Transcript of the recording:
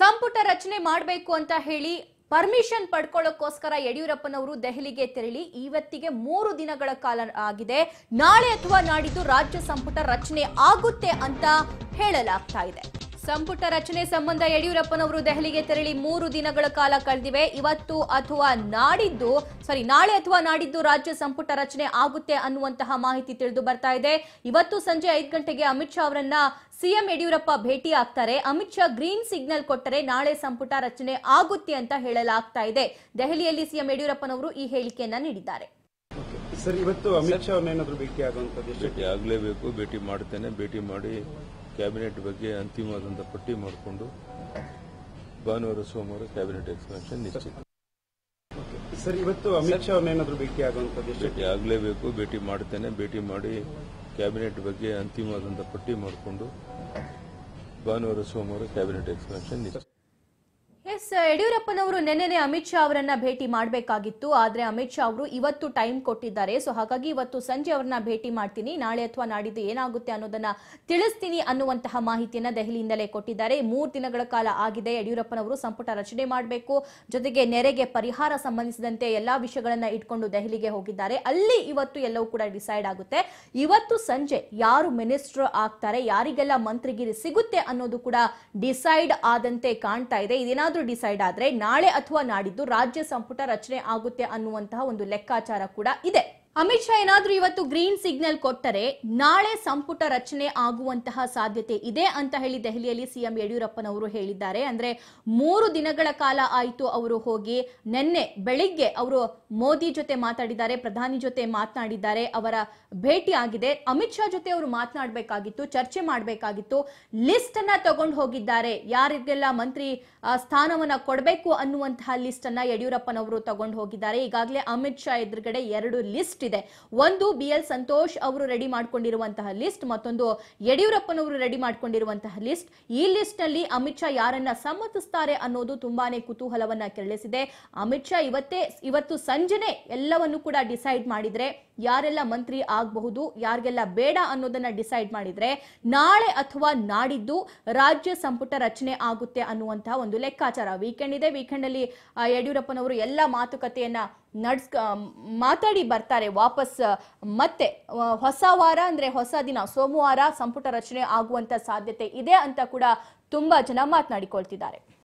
ಸಂಪುಟ ರಚನೆ ಮಾಡಬೇಕು ಅಂತ ಹೇಳಿ ಪರ್ಮಿಷನ್ ಪಡ್ಕೊಳ್ಳೋಕ್ಕೋಸ್ಕರ ಯಡಿಯೂರಪ್ಪನವರು ದೆಹಲಿಗೆ ತೆರಳಿ ಇವತ್ತಿಗೆ ಮೂರು ದಿನಗಳ ಕಾಲ ಆಗಿದೆ. ನಾಳೆ ಅಥವಾ ನಾಡಿದ್ದು ರಾಜ್ಯ ಸಂಪುಟ ರಚನೆ ಆಗುತ್ತೆ ಅಂತ ಹೇಳಲಾಗ್ತಾ ಇದೆ. ಸಂಪುಟ ರಚನೆ ಸಂಬಂಧ ಯಡಿಯೂರಪ್ಪನವರು ದೆಹಲಿಗೆ ತೆರಳಿ ಮೂರು ದಿನಗಳ ಕಾಲ ಕಳೆದಿವೆ. ಇವತ್ತು ಅಥವಾ ನಾಡಿದ್ದು ಸಾರಿ ನಾಳೆ ಅಥವಾ ನಾಡಿದ್ದು ರಾಜ್ಯ ಸಂಪುಟ ರಚನೆ ಆಗುತ್ತೆ ಅನ್ನುವಂತಹ ಮಾಹಿತಿ ತಿಳಿದು ಬರ್ತಾ ಇದೆ. ಇವತ್ತು ಸಂಜೆ ಐದು ಗಂಟೆಗೆ ಅಮಿತ್ ಶಾ ಅವರನ್ನ ಸಿಎಂ ಯಡಿಯೂರಪ್ಪ ಭೇಟಿ ಆಗ್ತಾರೆ ಅಮಿತ್ ಶಾ ಗ್ರೀನ್ ಸಿಗ್ನಲ್ ಕೊಟ್ಟರೆ ನಾಳೆ ಸಂಪುಟ ರಚನೆ ಆಗುತ್ತೆ ಅಂತ ಹೇಳಲಾಗ್ತಾ ಇದೆ. ದೆಹಲಿಯಲ್ಲಿ ಸಿಎಂ ಯಡಿಯೂರಪ್ಪನವರು ಈ ಹೇಳಿಕೆಯನ್ನ ನೀಡಿದ್ದಾರೆ. ಸರ್ ಇವತ್ತು ಅಮಿತ್ ಶಾ ಭೇಟಿ ಆಗಲೇಬೇಕು ಭೇಟಿ ಮಾಡ್ತೇನೆ. ಭೇಟಿ ಮಾಡಿ ಕ್ಯಾಬಿನೆಟ್ ಬಗ್ಗೆ ಅಂತಿಮವಾದಂಥ ಪಟ್ಟಿ ಮಾಡಿಕೊಂಡು ಭಾನುವಾರ ಸೋಮವಾರ ಕ್ಯಾಬಿನೆಟ್ ಎಕ್ಸ್ಪೆನ್ಷನ್ ನಿಶ್ಚಿತ. ಸರ್ ಇವತ್ತು ಅಮಿತ್ ಶಾ ಅವ್ರನ್ನೇನಾದ್ರೂ ಭೇಟಿ ಆಗುವಂಥದ್ದು ಭೇಟಿ ಆಗಲೇಬೇಕು ಭೇಟಿ ಮಾಡ್ತೇನೆ. ಭೇಟಿ ಮಾಡಿ ಕ್ಯಾಬಿನೆಟ್ ಬಗ್ಗೆ ಅಂತಿಮವಾದಂಥ ಪಟ್ಟಿ ಮಾಡಿಕೊಂಡು ಭಾನುವಾರ ಸೋಮವಾರ ಕ್ಯಾಬಿನೆಟ್ ಎಕ್ಸ್ಪೆನ್ಷನ್ ನಿಶ್ಚಿತ. ಎಸ್, ಯಡಿಯೂರಪ್ಪನವರು ನಿನ್ನೆನೆ ಅಮಿತ್ ಶಾ ಅವರನ್ನ ಭೇಟಿ ಮಾಡಬೇಕಾಗಿತ್ತು. ಆದರೆ ಅಮಿತ್ ಶಾ ಅವರು ಇವತ್ತು ಟೈಮ್ ಕೊಟ್ಟಿದ್ದಾರೆ. ಸೊ ಹಾಗಾಗಿ ಇವತ್ತು ಸಂಜೆ ಅವರನ್ನ ಭೇಟಿ ಮಾಡ್ತೀನಿ. ನಾಳೆ ಅಥವಾ ನಾಡಿದ್ದು ಏನಾಗುತ್ತೆ ಅನ್ನೋದನ್ನ ತಿಳಿಸ್ತೀನಿ ಅನ್ನುವಂತಹ ಮಾಹಿತಿಯನ್ನ ದೆಹಲಿಯಿಂದಲೇ ಕೊಟ್ಟಿದ್ದಾರೆ. ಮೂರು ದಿನಗಳ ಕಾಲ ಆಗಿದೆ. ಯಡಿಯೂರಪ್ಪನವರು ಸಂಪುಟ ರಚನೆ ಮಾಡಬೇಕು. ಜೊತೆಗೆ ನೆರೆಗೆ ಪರಿಹಾರ ಸಂಬಂಧಿಸಿದಂತೆ ಎಲ್ಲಾ ವಿಷಯಗಳನ್ನ ಇಟ್ಕೊಂಡು ದೆಹಲಿಗೆ ಹೋಗಿದ್ದಾರೆ. ಅಲ್ಲಿ ಇವತ್ತು ಎಲ್ಲವೂ ಕೂಡ ಡಿಸೈಡ್ ಆಗುತ್ತೆ. ಇವತ್ತು ಸಂಜೆ ಯಾರು ಮಿನಿಸ್ಟರ್ ಆಗ್ತಾರೆ, ಯಾರಿಗೆಲ್ಲ ಮಂತ್ರಿಗಿರಿ ಸಿಗುತ್ತೆ ಅನ್ನೋದು ಕೂಡ ಡಿಸೈಡ್ ಆದಂತೆ ಕಾಣ್ತಾ ಇದೆ. ಇದೇನಾದ್ರೂ ಡಿಸೈಡ್ ಆದ್ರೆ ನಾಳೆ ಅಥವಾ ನಾಡಿದ್ದು ರಾಜ್ಯ ಸಂಪುಟ ರಚನೆ ಆಗುತ್ತೆ ಅನ್ನುವಂತಹ ಒಂದು ಲೆಕ್ಕಾಚಾರ ಕೂಡ ಇದೆ. ಅಮಿತ್ ಶಾ ಏನಾದ್ರೂ ಇವತ್ತು ಗ್ರೀನ್ ಸಿಗ್ನಲ್ ಕೊಟ್ಟರೆ ನಾಳೆ ಸಂಪುಟ ರಚನೆ ಆಗುವಂತಹ ಸಾಧ್ಯತೆ ಇದೆ ಅಂತ ಹೇಳಿ ದೆಹಲಿಯಲ್ಲಿ ಸಿಎಂ ಯಡಿಯೂರಪ್ಪನವರು ಹೇಳಿದ್ದಾರೆ. ಅಂದ್ರೆ ಮೂರು ದಿನಗಳ ಕಾಲ ಆಯಿತು ಅವರು ಹೋಗಿ, ನಿನ್ನೆ ಬೆಳಿಗ್ಗೆ ಅವರು ಮೋದಿ ಜೊತೆ ಮಾತಾಡಿದ್ದಾರೆ, ಪ್ರಧಾನಿ ಜೊತೆ ಮಾತನಾಡಿದ್ದಾರೆ, ಅವರ ಭೇಟಿ ಆಗಿದೆ. ಅಮಿತ್ ಶಾ ಜೊತೆ ಅವರು ಮಾತನಾಡಬೇಕಾಗಿತ್ತು, ಚರ್ಚೆ ಮಾಡಬೇಕಾಗಿತ್ತು ಲಿಸ್ಟ್ ಅನ್ನ ತಗೊಂಡು ಹೋಗಿದ್ದಾರೆ. ಯಾರಿಗೆಲ್ಲ ಮಂತ್ರಿ ಸ್ಥಾನವನ್ನ ಕೊಡಬೇಕು ಅನ್ನುವಂತಹ ಲಿಸ್ಟ್ ಅನ್ನ ಯಡಿಯೂರಪ್ಪನವರು ತಗೊಂಡು ಹೋಗಿದ್ದಾರೆ. ಈಗಾಗಲೇ ಅಮಿತ್ ಶಾ ಎದುರುಗಡೆ ಎರಡು ಲಿಸ್ಟ್ ಇದೆ ಒಂದು ಬಿ ಎಲ್ ಸಂತೋಷ್ ಅವರು ರೆಡಿ ಮಾಡ್ಕೊಂಡಿರುವಂತಹ ಲಿಸ್ಟ್ ಮತ್ತೊಂದು, ಯಡಿಯೂರಪ್ಪನವರು ರೆಡಿ ಮಾಡ್ಕೊಂಡಿರುವಂತಹ ಲಿಸ್ಟ್ ಈ ಲಿಸ್ಟ್ನಲ್ಲಿ ಅಮಿತ್ ಶಾ ಯಾರನ್ನ ಸಮ್ಮತಿಸ್ತಾರೆ ಅನ್ನೋದು ತುಂಬಾನೇ ಕುತೂಹಲವನ್ನ ಕೆರಳಿಸಿದೆ. ಅಮಿತ್ ಶಾ ಇವತ್ತೇ, ಇವತ್ತು ಸಂಜೆನೆ ಎಲ್ಲವನ್ನು ಕೂಡ ಡಿಸೈಡ್ ಮಾಡಿದ್ರೆ ಯಾರೆಲ್ಲ ಮಂತ್ರಿ ಆಗಬಹುದು, ಯಾರಿಗೆಲ್ಲ ಬೇಡ ಅನ್ನೋದನ್ನ ಡಿಸೈಡ್ ಮಾಡಿದ್ರೆ ನಾಳೆ ಅಥವಾ ನಾಡಿದ್ದು ರಾಜ್ಯ ಸಂಪುಟ ರಚನೆ ಆಗುತ್ತೆ ಅನ್ನುವಂತಹ ಒಂದು ಲೆಕ್ಕಾಚಾರ. ವೀಕೆಂಡ್ ಇದೆ. ವೀಕೆಂಡ್ ಅಲ್ಲಿ ಯಡಿಯೂರಪ್ಪನವರು ಎಲ್ಲ ಮಾತುಕತೆಯನ್ನ ನಡ್ಸ್ ಮಾತಾಡಿ ಬರ್ತಾರೆ ವಾಪಸ್ ಮತ್ತೆ ಹೊಸ ವಾರ ಅಂದ್ರೆ ಹೊಸ ದಿನ, ಸೋಮವಾರ ಸಂಪುಟ ರಚನೆ ಆಗುವಂತ ಸಾಧ್ಯತೆ ಇದೆ ಅಂತ ಕೂಡ ತುಂಬಾ ಜನ ಮಾತನಾಡಿಕೊಳ್ತಿದ್ದಾರೆ.